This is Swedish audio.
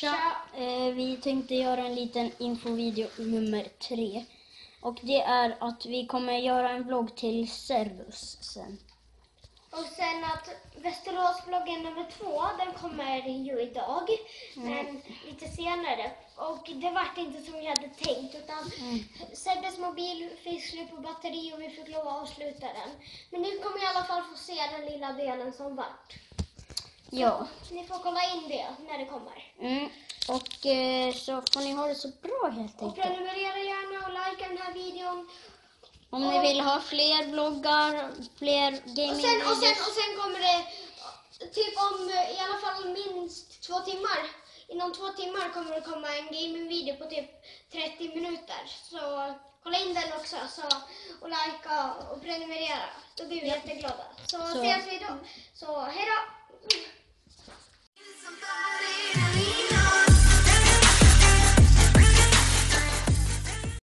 Tja! Eh, vi tänkte göra en liten infovideo nummer tre. Och det är att vi kommer göra en vlogg till Servus sen. Och sen att Västeråsbloggen nummer två, den kommer ju idag, men lite senare. Och det vart inte som vi hade tänkt, utan Sebbes mobil fick slut på batteri och vi fick lov att avsluta den. Men ni kommer i alla fall få se den lilla delen som vart. Ja. Ni får kolla in det när det kommer. Mm. Och eh, så får ni ha det så bra helt Och enkelt. prenumerera gärna och likea den här videon. Om ni vill ha fler vloggar, fler Och sen, och, sen, och sen kommer det, typ om eh, i alla fall minst två timmar, inom två timmar kommer det komma en gamingvideo på typ 30 minuter. Så kolla in den också så, och likea och prenumerera. Då blir vi jätteglada. Så, Så- ses vi då. Så hej då!